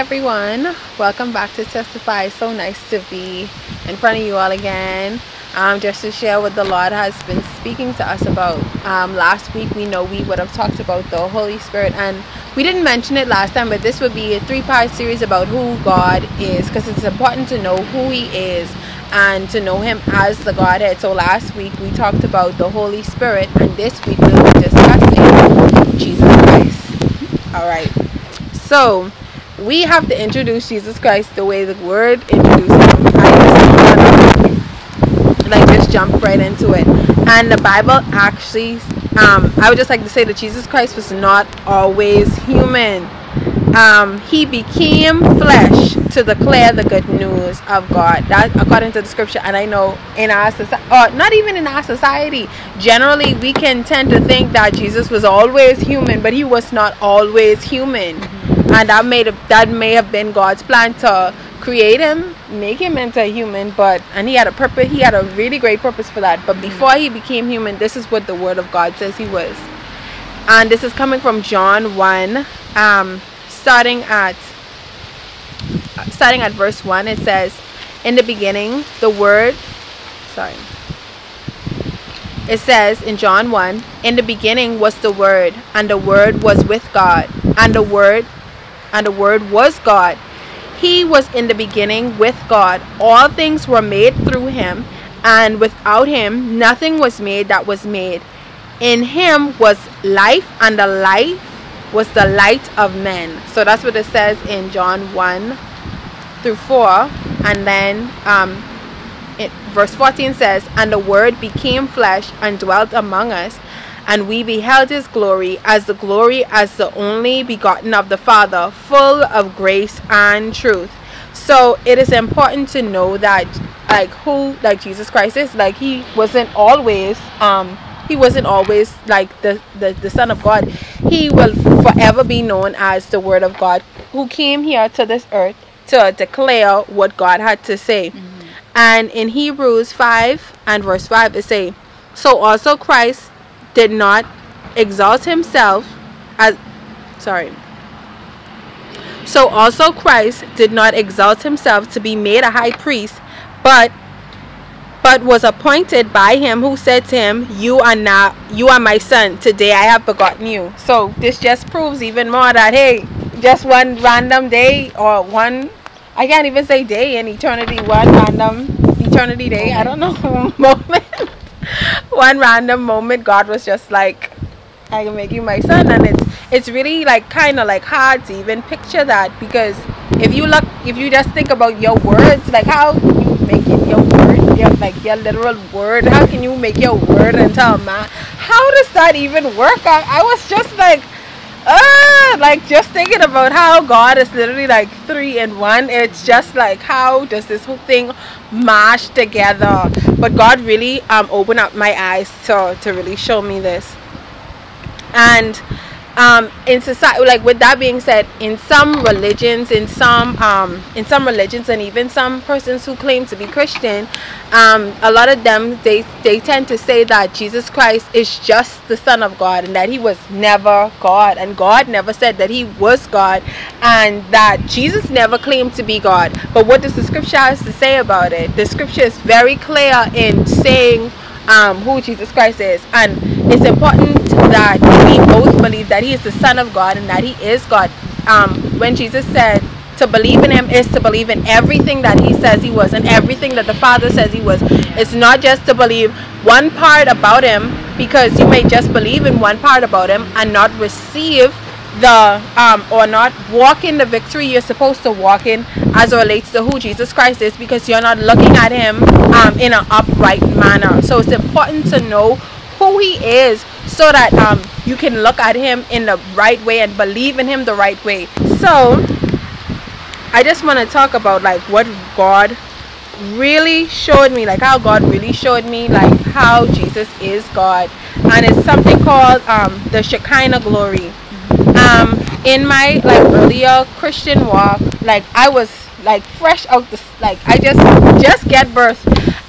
everyone, welcome back to Testify. So nice to be in front of you all again. Um, just to share what the Lord has been speaking to us about. Um, last week, we know we would have talked about the Holy Spirit, and we didn't mention it last time, but this would be a three part series about who God is because it's important to know who He is and to know Him as the Godhead. So, last week, we talked about the Holy Spirit, and this week, we'll be discussing Jesus Christ. All right, so we have to introduce Jesus Christ the way the word introduces him. I just like just jump right into it. And the Bible actually um, I would just like to say that Jesus Christ was not always human. Um, he became flesh to declare the good news of God. That according to the scripture, and I know in our society, or not even in our society, generally we can tend to think that Jesus was always human, but he was not always human. And that made a, that may have been God's plan to create him, make him into a human, but and he had a purpose. He had a really great purpose for that. But before he became human, this is what the Word of God says he was, and this is coming from John one, um, starting at starting at verse one. It says, "In the beginning, the Word." Sorry. It says in John 1 In the beginning was the Word, and the Word was with God, and the Word and the Word was God. He was in the beginning with God. All things were made through him, and without him nothing was made that was made. In him was life, and the life was the light of men. So that's what it says in John 1 through 4. And then um, it, verse 14 says, And the Word became flesh and dwelt among us and we beheld his glory as the glory as the only begotten of the Father, full of grace and truth. So it is important to know that like who like Jesus Christ is, like he wasn't always um he wasn't always like the, the, the Son of God. He will forever be known as the Word of God who came here to this earth to declare what God had to say. Mm-hmm. And in Hebrews 5 and verse 5 it say, So also Christ did not exalt himself as sorry. So also Christ did not exalt himself to be made a high priest but but was appointed by him who said to him you are not you are my son. Today I have begotten you. So this just proves even more that hey just one random day or one I can't even say day in eternity one random eternity day. I don't know. Moment one random moment god was just like i can make you my son. And it's it's really like kind of like hard to even picture that because if you look if you just think about your words like how you make it your word your like your literal word? How can you make your word into a man how does that even work? I, I was just like uh, like just thinking about how God is literally like three in one. It's just like how does this whole thing mash together? But God really um opened up my eyes to to really show me this. And um, in society like with that being said in some religions in some um, in some religions and even some persons who claim to be christian um, a lot of them they they tend to say that jesus christ is just the son of god and that he was never god and god never said that he was god and that jesus never claimed to be god. But what does the scripture has to say about it? The scripture is very clear in saying um, who Jesus Christ is. And it's important that we both believe that He is the Son of God and that He is God. Um, when Jesus said to believe in Him is to believe in everything that He says He was and everything that the Father says He was. It's not just to believe one part about Him because you may just believe in one part about Him and not receive the um, or not walk in the victory you're supposed to walk in as it relates to who Jesus Christ is because you're not looking at him um, in an upright manner. So it's important to know who he is so that um, you can look at him in the right way and believe in him the right way. So I just want to talk about like what God really showed me like how God really showed me like how Jesus is God and it's something called um, the Shekinah glory um in my like earlier christian walk like i was like fresh out the like I just just get birth,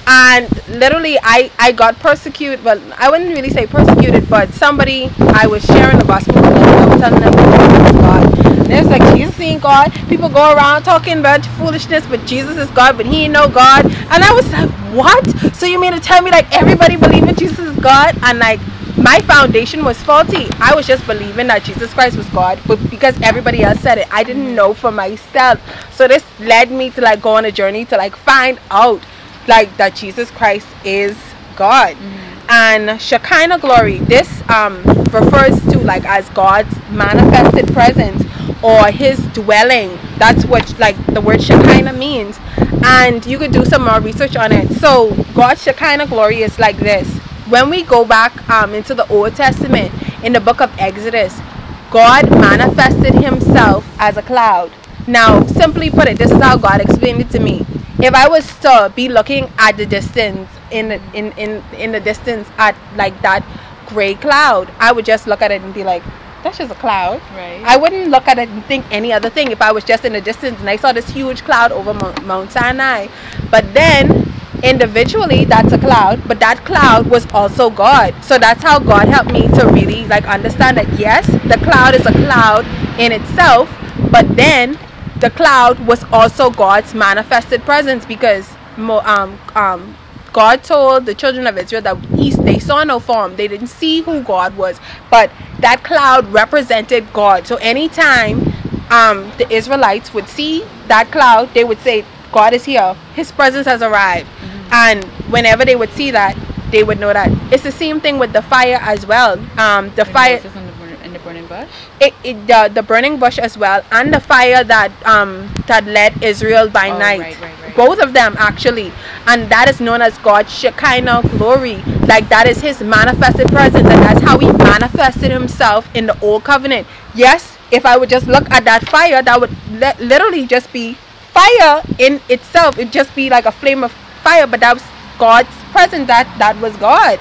and literally I I got persecuted. Well, I wouldn't really say persecuted, but somebody I was sharing the gospel with. I was telling them Jesus God. And it's like Jesus ain't God. People go around talking about foolishness, but Jesus is God, but He ain't no God. And I was like, what? So you mean to tell me like everybody believing Jesus is God? And like my foundation was faulty. I was just believing that Jesus Christ was God, but because everybody else said it, I didn't know for myself. So this led me to like go on a journey to like find out like that Jesus Christ is God. Mm-hmm. And Shekinah glory, this um, refers to like as God's manifested presence or his dwelling. That's what like the word Shekinah means. And you could do some more research on it. So God's Shekinah glory is like this when we go back um, into the Old Testament, in the book of Exodus, God manifested himself as a cloud. Now, simply put it, this is how God explained it to me. If I was to be looking at the distance, in, in, in, in the distance at like that gray cloud, I would just look at it and be like, that's just a cloud. Right. I wouldn't look at it and think any other thing if I was just in the distance and I saw this huge cloud over Mount, Mount Sinai. But then individually that's a cloud but that cloud was also god. So that's how god helped me to really like understand that yes the cloud is a cloud in itself but then the cloud was also god's manifested presence because um, um, god told the children of israel that he, they saw no form. They didn't see who god was but that cloud represented god. So anytime um, the israelites would see that cloud they would say god is here. His presence has arrived and whenever they would see that they would know that. It's the same thing with the fire as well. Um the fire the burning bush? It, it the, the burning bush as well and the fire that um that led israel by oh, night. right, right, right. both of them actually. And that is known as god's shekinah glory. Like that is his manifested presence and that's how he manifested himself in the old covenant. Yes if i would just look at that fire that would li- literally just be fire in itself. It'd just be like a flame of fire but that was god's presence that that was god.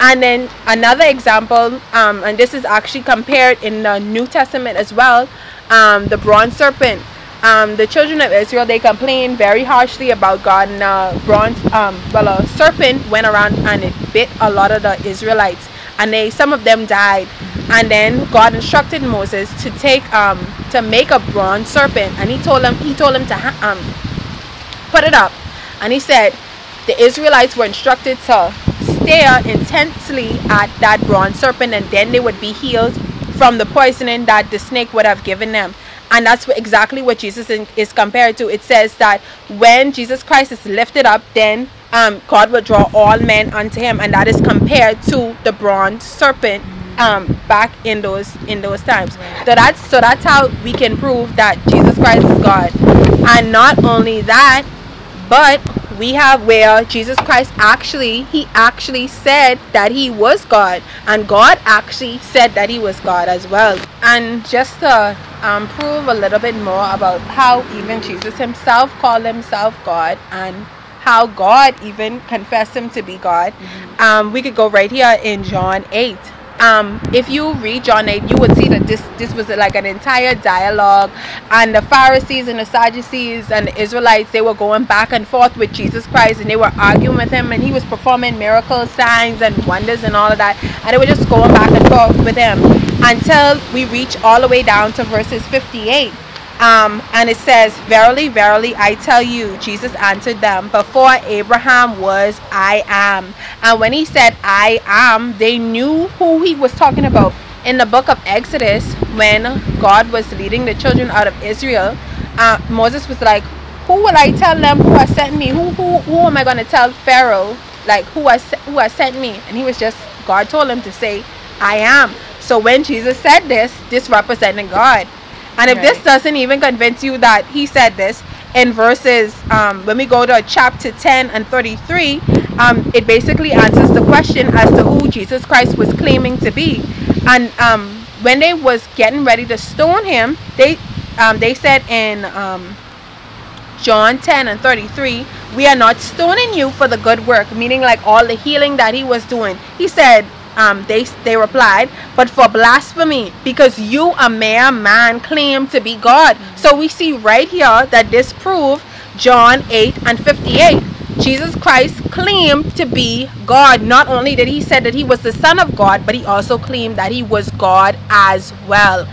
And then another example um, and this is actually compared in the new testament as well um, the bronze serpent. Um, the children of israel they complained very harshly about god and uh, bronze um, well a serpent went around and it bit a lot of the israelites and they some of them died. And then god instructed moses to take um to make a bronze serpent and he told him he told him to um put it up and he said the Israelites were instructed to stare intensely at that bronze serpent and then they would be healed from the poisoning that the snake would have given them. And that's exactly what Jesus is compared to. It says that when Jesus Christ is lifted up, then um, God will draw all men unto him. And that is compared to the bronze serpent um, back in those in those times. So that's so that's how we can prove that Jesus Christ is God. And not only that, but we have where Jesus Christ actually he actually said that he was God. And God actually said that he was God as well. And just to um, prove a little bit more about how even Jesus himself called himself God and how God even confessed him to be God mm-hmm. um, we could go right here in John 8 um, if you read John 8, you would see that this this was like an entire dialogue, and the Pharisees and the Sadducees and the Israelites they were going back and forth with Jesus Christ, and they were arguing with him, and he was performing miracles, signs, and wonders, and all of that, and they were just going back and forth with him until we reach all the way down to verses 58 um, and it says, Verily, verily, I tell you, Jesus answered them, Before Abraham was, I am. And when he said, I am, they knew who he was talking about. In the book of Exodus, when God was leading the children out of Israel, uh, Moses was like, Who will I tell them who has sent me? Who, who, who am I going to tell Pharaoh, like, who has, who has sent me? And he was just, God told him to say, I am. So when Jesus said this, this represented God. And if right. this doesn't even convince you that he said this, in verses, um, when we go to chapter 10 and 33, um, it basically answers the question as to who Jesus Christ was claiming to be. And um, when they was getting ready to stone him, they um, they said in um, John 10 and 33, we are not stoning you for the good work, meaning like all the healing that he was doing. He said, um, they they replied, but for blasphemy, because you a mere man claim to be God. So we see right here that this prove John 8 and 58. Jesus Christ claimed to be God. Not only did he said that he was the Son of God, but he also claimed that he was God as well.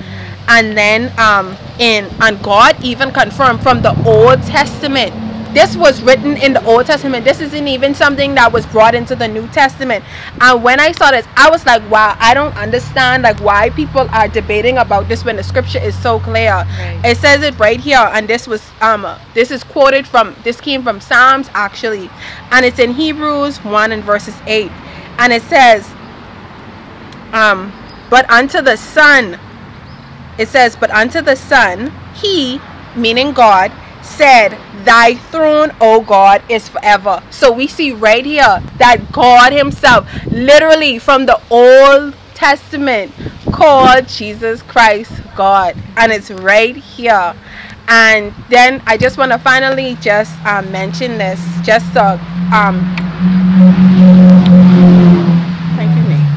And then um, in and God even confirmed from the Old Testament this was written in the Old Testament. This isn't even something that was brought into the New Testament. And when I saw this, I was like, wow, I don't understand like why people are debating about this when the scripture is so clear. Right. It says it right here, and this was um this is quoted from this came from Psalms actually, and it's in Hebrews 1 and verses 8. And it says, um, but unto the Son, it says, but unto the Son, he, meaning God, said, Thy throne, O God, is forever. So we see right here that God Himself, literally from the Old Testament, called Jesus Christ God. And it's right here. And then I just want to finally just um, mention this, just to, um, thank you, Nate.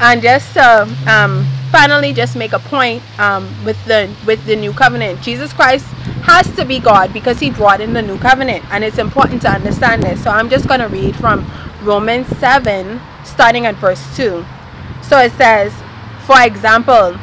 And just to, um, finally just make a point um, with the with the new covenant. Jesus christ has to be god because he brought in the new covenant and it's important to understand this. So i'm just going to read from romans 7 starting at verse 2 so it says for example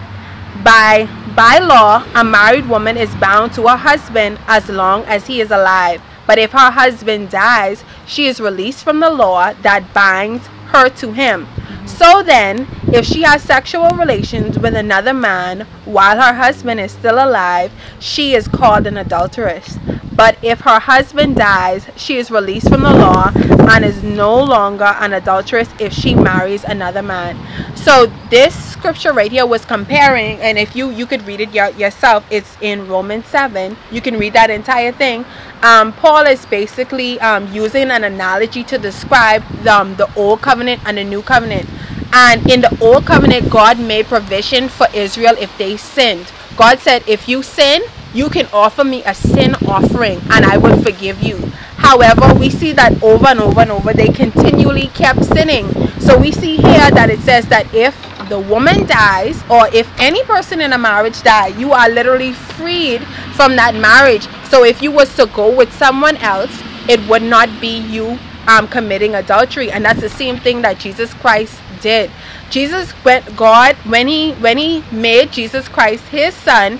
by by law a married woman is bound to her husband as long as he is alive. But if her husband dies she is released from the law that binds her to him so then, if she has sexual relations with another man while her husband is still alive, she is called an adulteress. But if her husband dies, she is released from the law and is no longer an adulteress if she marries another man. So this scripture right here was comparing, and if you you could read it yourself, it's in Romans 7. You can read that entire thing. Um, Paul is basically um, using an analogy to describe the, um, the old covenant and the new covenant. And in the old covenant, God made provision for Israel if they sinned. God said, if you sin, you can offer me a sin offering and I will forgive you. However, we see that over and over and over, they continually kept sinning. So we see here that it says that if the woman dies or if any person in a marriage die, you are literally freed from that marriage. So if you was to go with someone else, it would not be you um, committing adultery. And that's the same thing that Jesus Christ did. Jesus went God when he when he made Jesus Christ his son,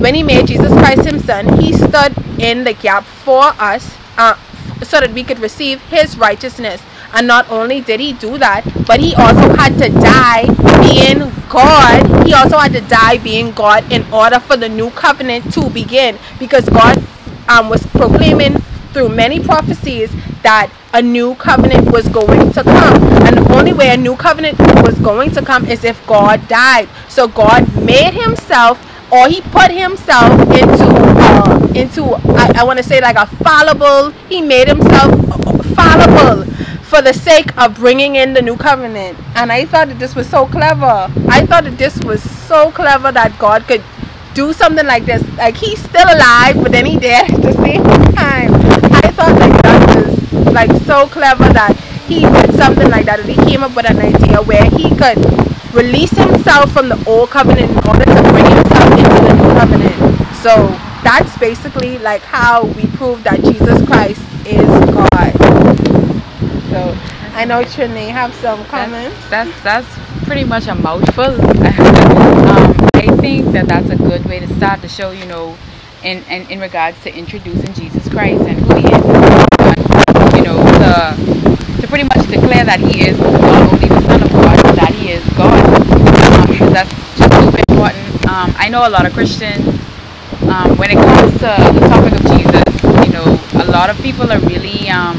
when he made Jesus Christ his son, he stood in the gap for us uh, so that we could receive his righteousness. And not only did he do that, but he also had to die being God. He also had to die being God in order for the new covenant to begin. Because God um, was proclaiming through many prophecies that a new covenant was going to come. And the only way a new covenant was going to come is if God died. So God made himself or he put himself into uh, into I, I want to say like a fallible he made himself fallible for the sake of bringing in the new covenant. And I thought that this was so clever. I thought that this was so clever that God could do something like this. Like he's still alive but then he dead at the same time. I thought like that was like so clever that he did something like that and he came up with an idea where he could release himself from the old covenant in order to bring himself into the new covenant. So that's basically like how we prove that jesus christ is god. So i know Trinity have some comments? that's that's, that's pretty much a mouthful. Um, i think that that's a good way to start the show you know in, in, in regards to introducing jesus christ and who he is. You know, to, to pretty much declare that he is not only the Son of God, but that he is God. Um, because that's just super important. Um, I know a lot of Christians, um, when it comes to the topic of Jesus, you know, a lot of people are really, um,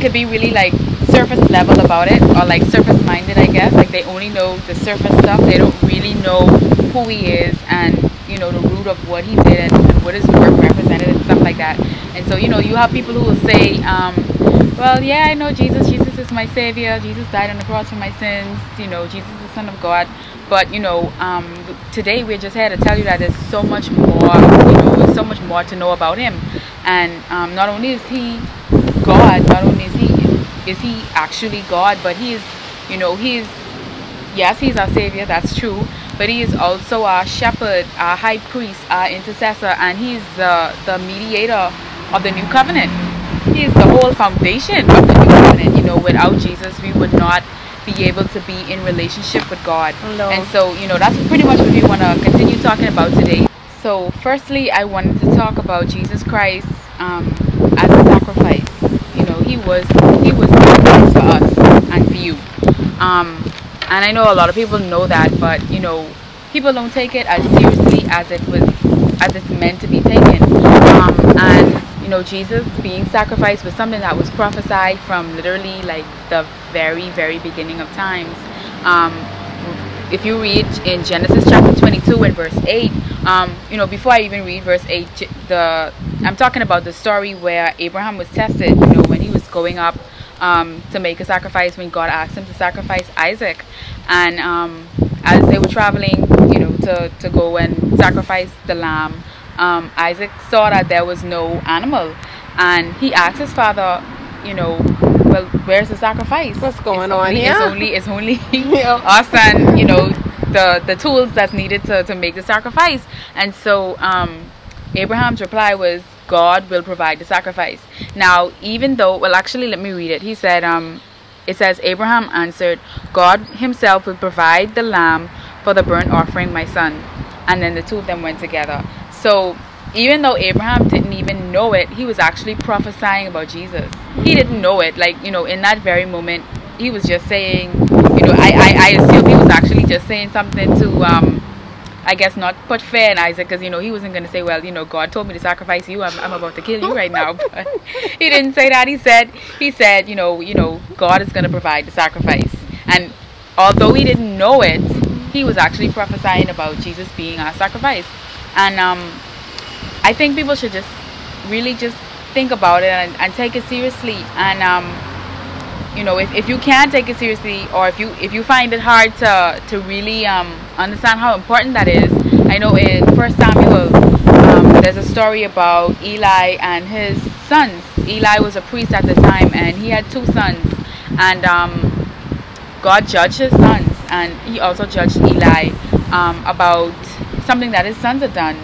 could be really like surface level about it or like surface minded I guess. Like they only know the surface stuff. They don't really know who he is and you know the root of what he did and, and what his work represented and stuff like that. And so you know you have people who will say um, well yeah I know Jesus. Jesus is my savior. Jesus died on the cross for my sins. You know Jesus is the son of God but you know um, today we're just here to tell you that there's so much more you know there's so much more to know about him and um, not only is he God not only is he is he actually God? But he is, you know, he's yes, he's our savior. That's true. But he is also our shepherd, our high priest, our intercessor, and he's the the mediator of the new covenant. He is the whole foundation of the new covenant. You know, without Jesus, we would not be able to be in relationship with God. No. And so, you know, that's pretty much what we want to continue talking about today. So, firstly, I wanted to talk about Jesus Christ um, as a sacrifice. You know, he was he was sacrificed for us and for you. Um, and I know a lot of people know that, but you know, people don't take it as seriously as it was as it's meant to be taken. Um, and you know, Jesus being sacrificed was something that was prophesied from literally like the very, very beginning of times. Um, if you read in Genesis chapter 22 and verse 8, um, you know, before I even read verse 8, the I'm talking about the story where Abraham was tested, you know, when he was going up um, to make a sacrifice, when God asked him to sacrifice Isaac. And um, as they were traveling, you know, to, to go and sacrifice the lamb, um, Isaac saw that there was no animal. And he asked his father, you know, well, where's the sacrifice? What's going it's on only, here? It's only, it's only Yeah. us and, you know, the, the tools that's needed to, to make the sacrifice. And so um, Abraham's reply was, God will provide the sacrifice. Now, even though, well, actually, let me read it. He said, um, it says, Abraham answered, God himself will provide the lamb for the burnt offering, my son. And then the two of them went together. So, even though Abraham didn't even know it, he was actually prophesying about Jesus. He didn't know it. Like, you know, in that very moment, he was just saying, you know, I, I, I assume he was actually just saying something to, um, I guess not put fear in Isaac because you know he wasn't going to say, well, you know, God told me to sacrifice you. I'm, I'm about to kill you right now. But he didn't say that. He said, he said, you know, you know, God is going to provide the sacrifice. And although he didn't know it, he was actually prophesying about Jesus being our sacrifice. And um, I think people should just really just think about it and, and take it seriously. And um, you know if, if you can take it seriously or if you if you find it hard to to really um understand how important that is i know in first samuel um, there's a story about eli and his sons eli was a priest at the time and he had two sons and um god judged his sons and he also judged eli um, about something that his sons had done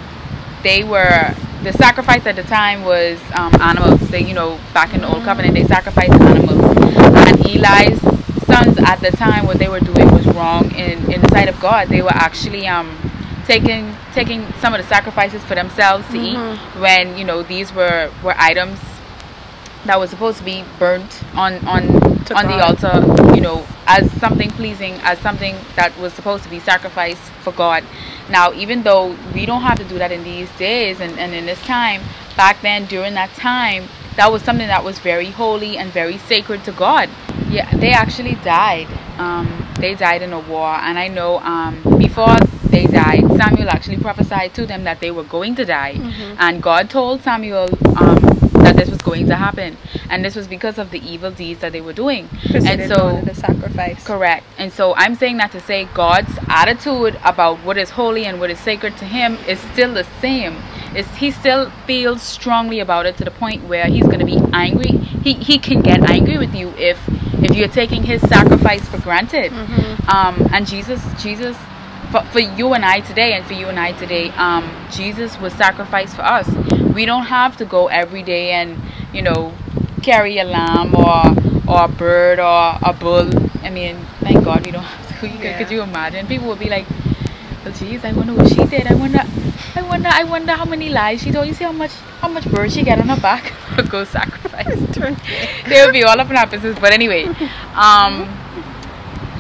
they were the sacrifice at the time was um, animals. They, you know, back in the old covenant, they sacrificed animals. And Eli's sons at the time, what they were doing was wrong in, in the sight of God. They were actually um, taking taking some of the sacrifices for themselves to eat when you know these were were items that was supposed to be burnt on on To on the altar you know as something pleasing as something that was supposed to be sacrificed for god. Now even though we don't have to do that in these days and, and in this time back then during that time that was something that was very holy and very sacred to god. Yeah they actually died. Um, they died in a war. And i know um, before they died samuel actually prophesied to them that they were going to die. And god told samuel um, that this was going to happen and this was because of the evil deeds that they were doing and so the sacrifice. Correct. And so I'm saying that to say God's attitude about what is holy and what is sacred to him is still the same. Is he still feels strongly about it to the point where he's going to be angry. He he can get angry with you if if you're taking his sacrifice for granted. mm-hmm. Um and Jesus Jesus for, for you and I today and for you and I today um Jesus was sacrificed for us. We don't have to go every day and, you know, carry a lamb or or a bird or a bull. I mean, thank God we don't have to. Yeah. could you imagine? People would be like, "Well, geez, I wonder what she did. I wonder, I wonder, I wonder how many lies she told. You see how much how much bird she get on her back? Go sacrifice." they would be all up in our business. But anyway, um,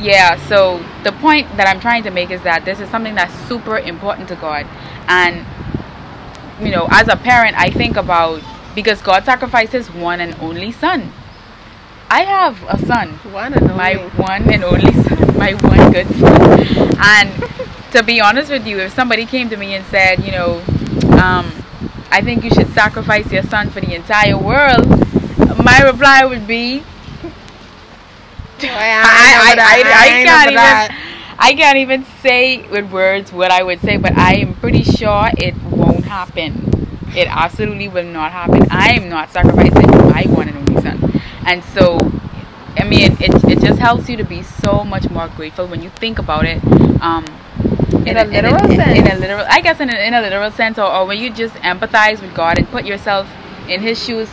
yeah. So the point that I'm trying to make is that this is something that's super important to God, and you know, as a parent, I think about because God sacrificed His one and only Son. I have a son, One and only. my one and only son, my one good son. And to be honest with you, if somebody came to me and said, you know, um, I think you should sacrifice your son for the entire world, my reply would be, I, I, I, I can't even I can't even say with words what I would say, but I am pretty sure it happen. It absolutely will not happen. I am not sacrificing my one and only son. And so I mean, it, it just helps you to be so much more grateful when you think about it. Um, In a literal in, sense. In a literal, I guess, in a, in a literal sense, or, or when you just empathize with God and put yourself in His shoes,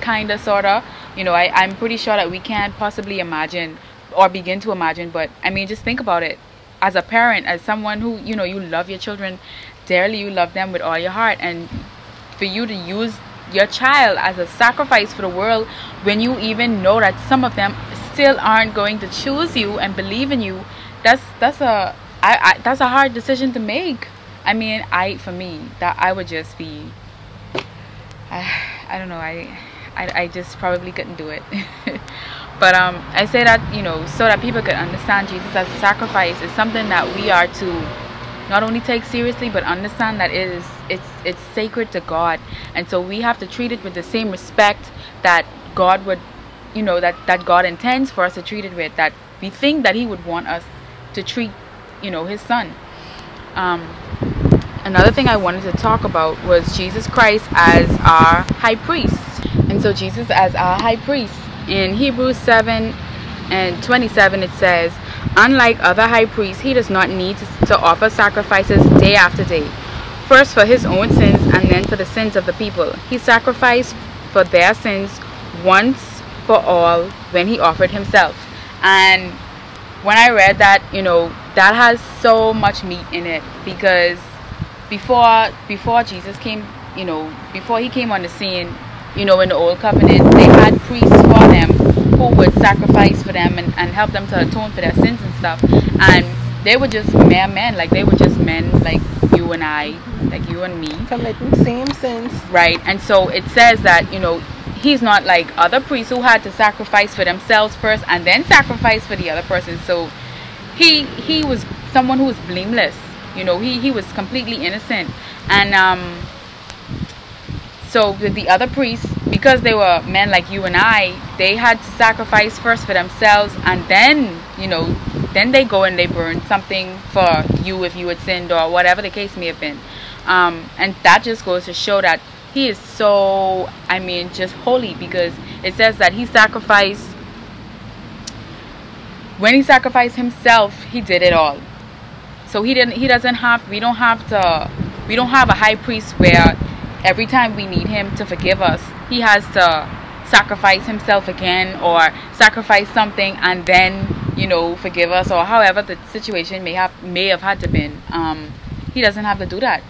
kind of, sorta. You know, I, I'm pretty sure that we can't possibly imagine or begin to imagine, but I mean, just think about it. As a parent, as someone who, you know, you love your children dearly, you love them with all your heart, and for you to use your child as a sacrifice for the world when you even know that some of them still aren't going to choose you and believe in you that's that's a I, I that's a hard decision to make. I mean i for me that i would just be i i don't know i i, I just probably couldn't do it. But um i say that you know so that people could understand jesus as a sacrifice is something that we are to not only take seriously but understand that it is it's it's sacred to God. And so we have to treat it with the same respect that God would you know that that God intends for us to treat it with that we think that he would want us to treat you know his son. Um, another thing I wanted to talk about was Jesus Christ as our high priest. And so Jesus as our high priest. In Hebrews 7 and 27 it says Unlike other high priests, he does not need to, offer sacrifices day after day, first for his own sins and then for the sins of the people. He sacrificed for their sins once for all when he offered himself. And when I read that, you know, that has so much meat in it because before before Jesus came, you know, before he came on the scene, you know, in the old covenant, they had priests for them who would sacrifice for them and, and help them to atone for their sins and stuff. And they were just mere men, like they were just men like you and I, like you and me. Committing same sins. Right. And so it says that, you know, he's not like other priests who had to sacrifice for themselves first and then sacrifice for the other person. So he he was someone who was blameless. You know, he, he was completely innocent. And um so with the other priests, because they were men like you and I, they had to sacrifice first for themselves and then, you know, then they go and they burn something for you if you had sinned or whatever the case may have been. Um, and that just goes to show that he is so, I mean, just holy because it says that he sacrificed, when he sacrificed himself, he did it all. So he didn't, he doesn't have, we don't have to, we don't have a high priest where every time we need him to forgive us, he has to sacrifice himself again or sacrifice something and then, you know, forgive us or however the situation may have may have had to been. Um, he doesn't have to do that.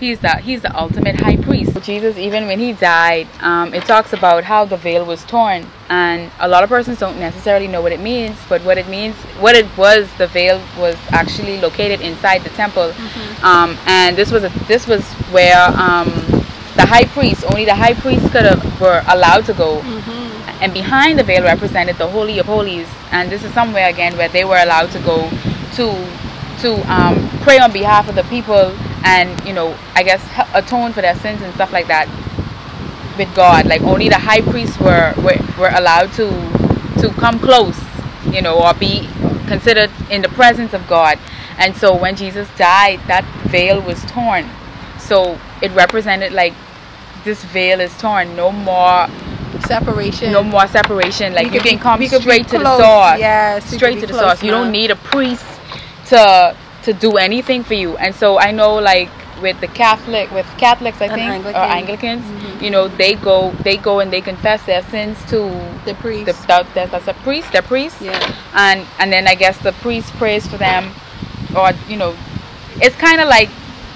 He's the he's the ultimate high priest. Jesus, even when he died, um, it talks about how the veil was torn, and a lot of persons don't necessarily know what it means. But what it means, what it was, the veil was actually located inside the temple, mm-hmm. um, and this was a, this was where um, the high priest, only the high priest could have were allowed to go. Mm-hmm. And behind the veil represented the holy of holies, and this is somewhere again where they were allowed to go to to um, pray on behalf of the people and you know I guess atone for their sins and stuff like that with God. Like only the high priests were were, were allowed to to come close, you know, or be considered in the presence of God. And so when Jesus died, that veil was torn. So it represented like this veil is torn. No more separation. No more separation. Like you could can be- come straight to the close. source. Yes, straight to the source. You don't need a priest to to do anything for you. And so I know like with the Catholic with Catholics I And think Anglican. or Anglicans, Mhm. you know, they go they go and they confess their sins to The priest. the that, that- that's a priest, the priest yeah. and and then I guess the priest prays for them, or you know, it's kind of like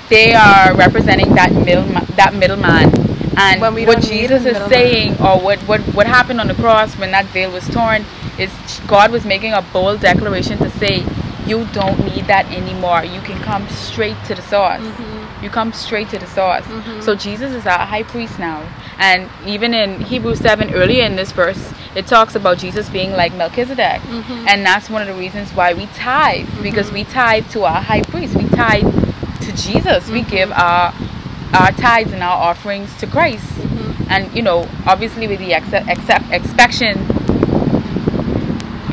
they are representing that middle that middleman. And what Jesus is saying, or what, what what happened on the cross when that veil was torn, is God was making a bold declaration to say, you don't need that anymore. You can come straight to the source. Mhm. You come straight to the source. Mhm. So Jesus is our high priest now. And even in Hebrews 7, earlier in this verse, it talks about Jesus being like Melchizedek. Mhm. And that's one of the reasons why we tithe, because we tithe to our high priest. We tithe to Jesus. We give our our tithes and our offerings to Christ. Mhm. And you know, obviously with the accept, accept, expectation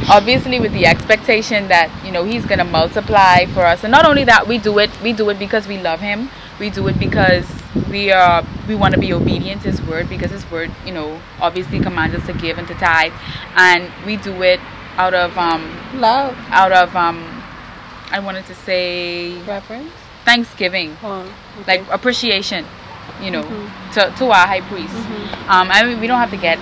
obviously with the expectation that you know he's gonna multiply for us and not only that we do it we do it because we love him we do it because we are we want to be obedient to his word because his word you know obviously commands us to give and to tithe and we do it out of um Love. out of um i wanted to say Reverence. Thanksgiving Oh, like appreciation you know Mhm. to, to our high priest Mhm. um i mean we don't have to get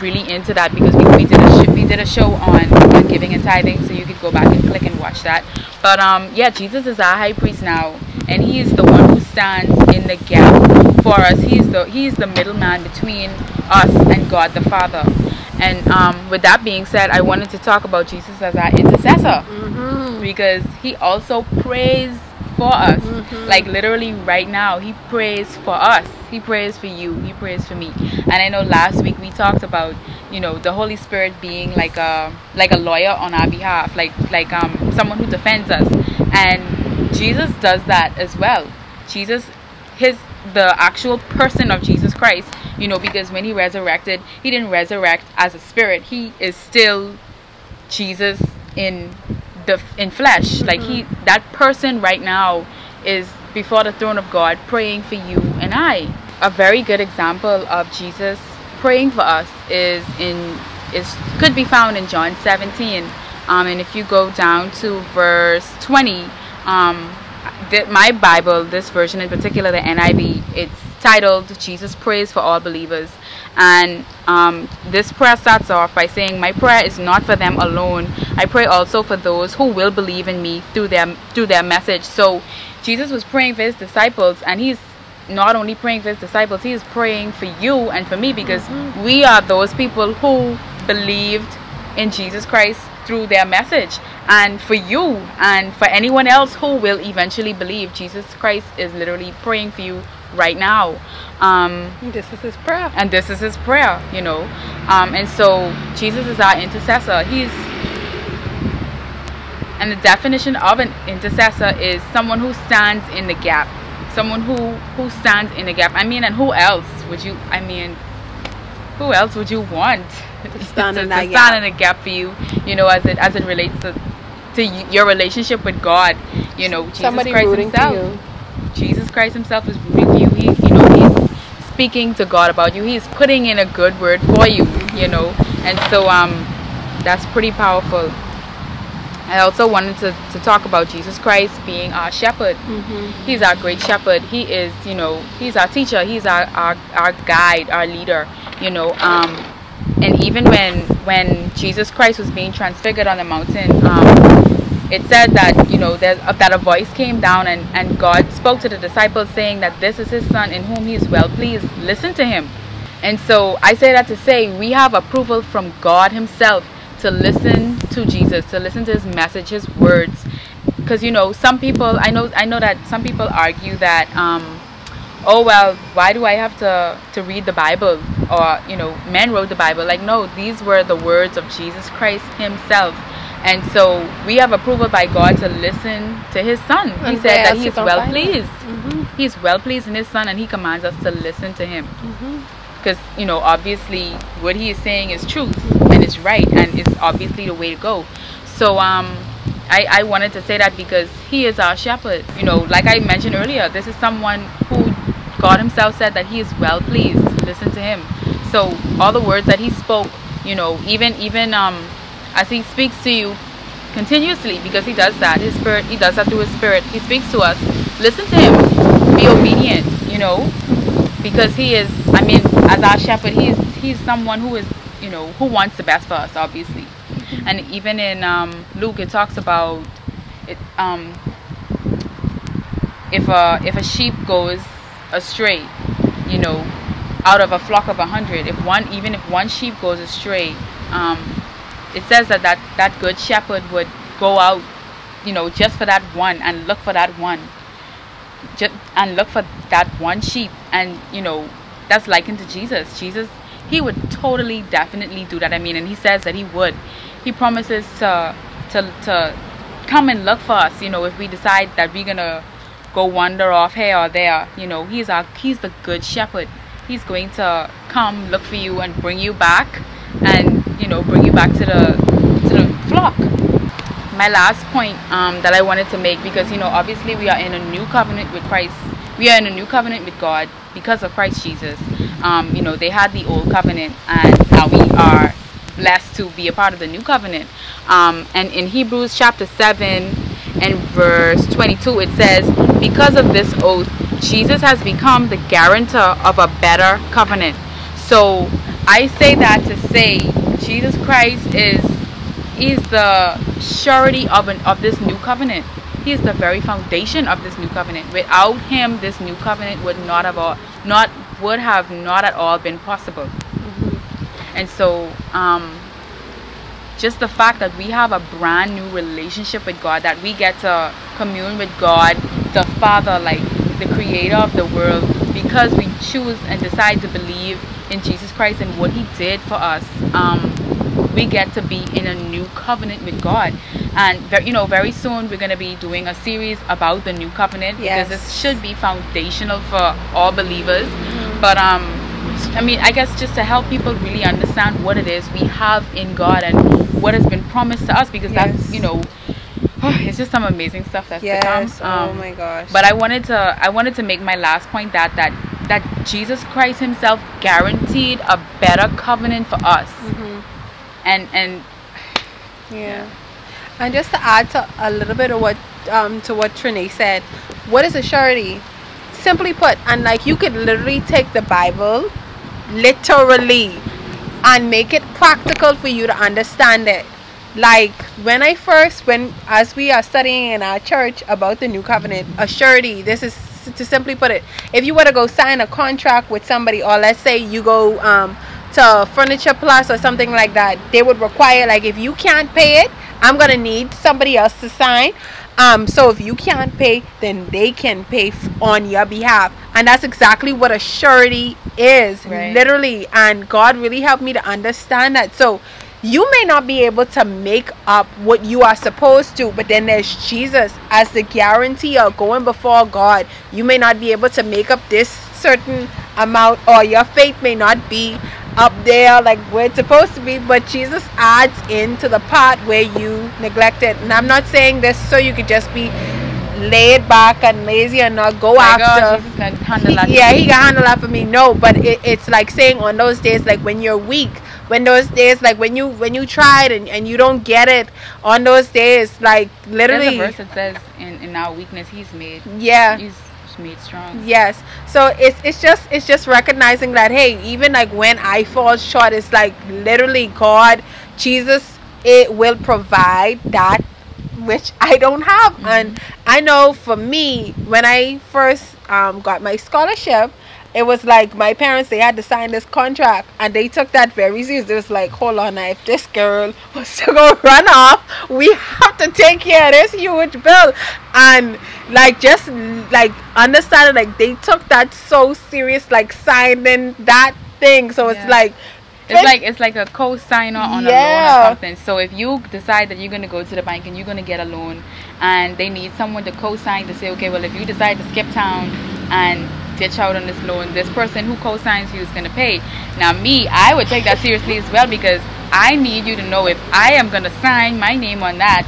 really into that because we, we did a sh- we did a show on, on giving and tithing so you could go back and click and watch that but um yeah jesus is our high priest now and he is the one who stands in the gap for us he's the he's the middleman between us and god the father and um with that being said i wanted to talk about jesus as our intercessor Mhm. because he also prays for us. Mhm. Like literally right now, he prays for us. He prays for you. He prays for me. And I know last week we talked about, you know, the Holy Spirit being like a like a lawyer on our behalf, like like um someone who defends us. And Jesus does that as well. Jesus his the actual person of Jesus Christ, you know, because when he resurrected, he didn't resurrect as a spirit. He is still Jesus in the in flesh. Like he that person right now is before the throne of God praying for you and I. A very good example of Jesus praying for us is in is could be found in John 17. Um, and if you go down to verse 20, um, th- my Bible, this version in particular, the NIV, it's titled Jesus Prays for All Believers. And um, this prayer starts off by saying, My prayer is not for them alone. I pray also for those who will believe in me through their, through their message. So Jesus was praying for his disciples, and he's not only praying for his disciples, he is praying for you and for me because we are those people who believed in Jesus Christ through their message. And for you and for anyone else who will eventually believe, Jesus Christ is literally praying for you right now. Um, This is his prayer. and this is his prayer, you know. Um, and so Jesus is our intercessor. He's and the definition of an intercessor is someone who stands in the gap. Someone who who stands in the gap. I mean, and who else would you? I mean, who else would you want To stand in to, stand gap. in the gap for you? You know, as it as it relates to to your relationship with God. You know, Jesus Somebody Christ Himself. Jesus Christ Himself is rooting for you. He, you know, He's speaking to God about you. He's putting in a good word for you. You know, and so um, that's pretty powerful. I also wanted to, to talk about Jesus Christ being our shepherd. Mhm. He's our great shepherd. He is, you know, he's our teacher. He's our, our, our guide, our leader, you know. Um, and even when when Jesus Christ was being transfigured on the mountain, um, it said that, you know, that, that a voice came down and, and God spoke to the disciples saying that this is his son in whom he is well pleased. Listen to him. And so I say that to say we have approval from God himself to listen to Jesus, to listen to his message, his words. Because you know, some people I know I know that some people argue that um oh well, why do I have to to read the Bible or you know, men wrote the Bible. Like no, these were the words of Jesus Christ himself. And so we have approval by God to listen to his son. He And said that he is well pleased. Mhm. He's well pleased in his son and he commands us to listen to him because you know obviously what he is saying is truth and it's right and it's obviously the way to go so um I, I wanted to say that because he is our shepherd you know like i mentioned earlier this is someone who god himself said that he is well pleased listen to him. So all the words that he spoke you know even even um as he speaks to you continuously because he does that his spirit he does that through his spirit he speaks to us. Listen to him. Be obedient you know because he is i mean as our shepherd he is he's someone who is you know who wants the best for us obviously. And even in um, luke it talks about it um if a if a sheep goes astray you know out of a flock of a hundred if one even if one sheep goes astray um it says that that that good shepherd would go out you know just for that one and look for that one. Just and look for that one sheep. And you know that's likened to jesus. Jesus he would totally definitely do that. I mean and he says that he would. He promises to to to come and look for us you know if we decide that we're gonna go wander off here or there. You know he's our he's the good shepherd he's going to come look for you and bring you back and you know bring you back to the to the flock my last point um, that I wanted to make because you know obviously we are in a new covenant with Christ we are in a new covenant with God because of Christ Jesus. Um, you know, they had the old covenant, and now we are blessed to be a part of the new covenant. Um, and in Hebrews chapter 7 and verse 22, it says, Because of this oath, Jesus has become the guarantor of a better covenant. So I say that to say Jesus Christ is is the surety of an of this new covenant. He is the very foundation of this new covenant. Without him, this new covenant would not have all, not would have not at all been possible. Mm-hmm. And so, um, just the fact that we have a brand new relationship with God, that we get to commune with God, the Father, like the Creator of the world, because we choose and decide to believe in Jesus Christ and what He did for us. Um, we get to be in a new covenant with God. And very, you know, very soon we're going to be doing a series about the new covenant yes. because this should be foundational for all believers. Mm-hmm. But um, I mean, I guess just to help people really understand what it is we have in God and what has been promised to us, because yes. that's you know. it's just some amazing stuff that's yes. to come. Um, oh my gosh! But I wanted to, I wanted to make my last point that that that Jesus Christ Himself guaranteed a better covenant for us. Mm-hmm and and yeah. And just to add to a little bit of what um, to what Trenae said, what is a surety? Simply put, and like you could literally take the Bible literally and make it practical for you to understand it. Like when I first, when as we are studying in our church about the new covenant, a surety. This is to simply put it. If you were to go sign a contract with somebody, or let's say you go um, to Furniture Plus or something like that, they would require like if you can't pay it, I'm gonna need somebody else to sign. Um, so if you can't pay, then they can pay f- on your behalf, and that's exactly what a surety is, right. literally. And God really helped me to understand that. So you may not be able to make up what you are supposed to, but then there's Jesus as the guarantee of going before God. You may not be able to make up this certain amount, or your faith may not be up there like where it's supposed to be but jesus adds into the part where you neglect it and i'm not saying this so you could just be laid back and lazy and not go My after. God, he, yeah he can handle that for me. No but it, it's like saying on those days like when you're weak when those days like when you when you tried and, and you don't get it on those days like literally There's a verse that says in, in our weakness he's made yeah he's made strong. Yes. So it's it's just it's just recognizing that hey, even like when I fall short, it's like literally God, Jesus, it will provide that which I don't have. Mm-hmm. And I know for me, when I first um, got my scholarship, it was like my parents they had to sign this contract and they took that very serious. It was like, hold on, now, if this girl was to go run off, we have to take care of this huge bill. And like just like understanding like they took that so serious, like signing that thing. So yeah. it's like it's like it's like a co-signer on yeah. a loan or something. So if you decide that you're gonna go to the bank and you're gonna get a loan, and they need someone to co-sign to say, okay, well, if you decide to skip town and ditch out on this loan, this person who co-signs you is gonna pay. Now, me, I would take that seriously as well because I need you to know if I am gonna sign my name on that,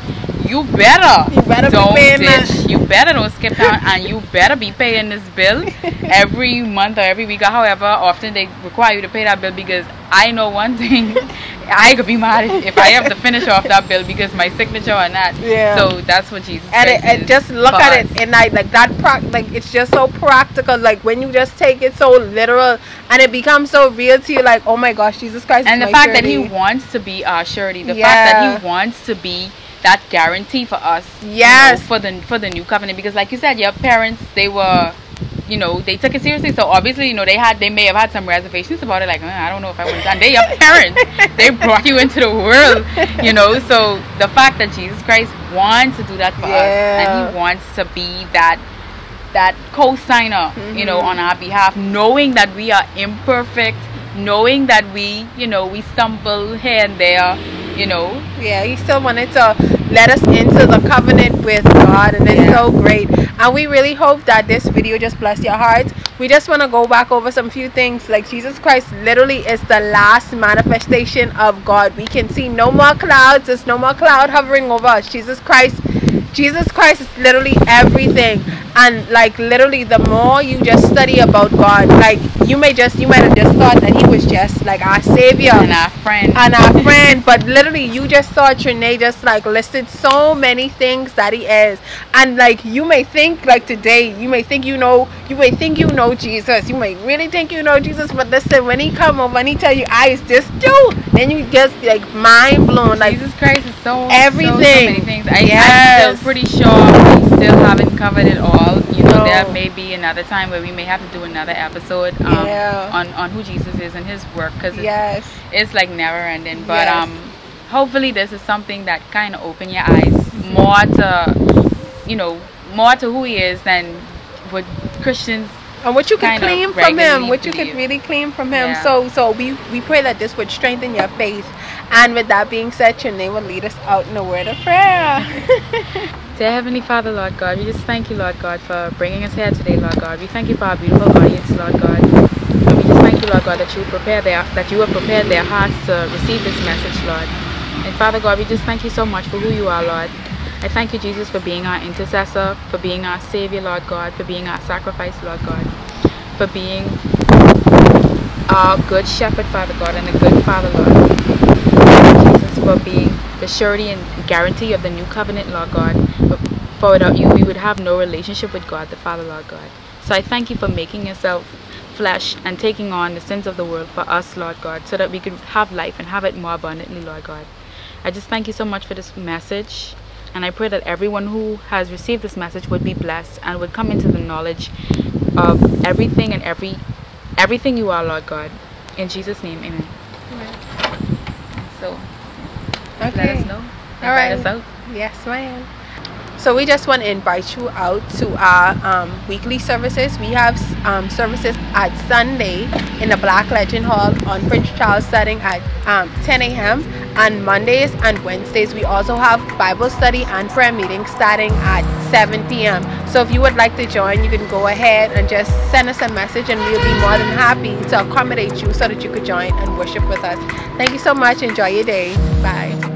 you better, you better don't ditch. That. You better don't skip town, and you better be paying this bill every month or every week or however often they require you to pay that bill because I know one thing. I could be mad if I have to finish off that bill because my signature on that. Yeah. So that's what Jesus. And, it, and just look at us. it and I like that. Pro- like it's just so practical. Like when you just take it so literal and it becomes so real to you. Like oh my gosh, Jesus Christ. And the fact surety. that He wants to be our surety. The yeah. fact that He wants to be that guarantee for us. Yes. You know, for the for the new covenant because like you said, your parents they were you know, they took it seriously. So obviously, you know, they had they may have had some reservations about it, like uh, I don't know if I want to. And they your parents, they brought you into the world, you know. So the fact that Jesus Christ wants to do that for yeah. us, and He wants to be that that co-signer, mm-hmm. you know, mm-hmm. on our behalf, knowing that we are imperfect, knowing that we, you know, we stumble here and there, you know. Yeah, He still wanted to let us into the covenant with God, and it's yeah. so great. And we really hope that this video just bless your hearts. We just want to go back over some few things. Like Jesus Christ literally is the last manifestation of God. We can see no more clouds. There's no more cloud hovering over us. Jesus Christ, Jesus Christ is literally everything. and like literally the more you just study about god like you may just you might have just thought that he was just like our savior and our friend. and our friend but literally you just saw Trenae just like listed so many things that he is. And like you may think like today you may think you know you may think you know jesus. You may really think you know jesus but listen when he come over and he tell you i is this dude then you just like mind blown. Like jesus christ is so everything so, so many things. I, yes. still pretty sure we still haven't covered it all you know no. there may be another time where we may have to do another episode um, yeah. on on who jesus is and his work because yes it's like never ending but yes. um hopefully this is something that kind of open your eyes more to you know more to who he is than what christians and what you can claim from him what you could really claim from him yeah. so so we we pray that this would strengthen your faith and with that being said your name will lead us out in a word of prayer Dear Heavenly Father, Lord God, we just thank you, Lord God, for bringing us here today, Lord God. We thank you for our beautiful audience, Lord God. And we just thank you, Lord God, that you prepare their that you have prepared their hearts to receive this message, Lord. And Father God, we just thank you so much for who you are, Lord. I thank you, Jesus, for being our intercessor, for being our Savior, Lord God, for being our sacrifice, Lord God, for being our good shepherd, Father God, and a good Father, Lord. Jesus, for being the surety and guarantee of the new covenant, Lord God. For without you, we would have no relationship with God, the Father, Lord God. So I thank you for making yourself flesh and taking on the sins of the world for us, Lord God, so that we could have life and have it more abundantly, Lord God. I just thank you so much for this message. And I pray that everyone who has received this message would be blessed and would come into the knowledge of everything and every everything you are, Lord God. In Jesus' name, amen. amen. So Okay. Let us know. All right. us out. Yes, ma'am. So we just want to invite you out to our um, weekly services. We have um, services at Sunday in the Black Legend Hall on Prince Charles setting at um, 10 a.m. On Mondays and Wednesdays, we also have Bible study and prayer meetings starting at 7 p.m. So if you would like to join, you can go ahead and just send us a message and we'll be more than happy to accommodate you so that you could join and worship with us. Thank you so much. Enjoy your day. Bye.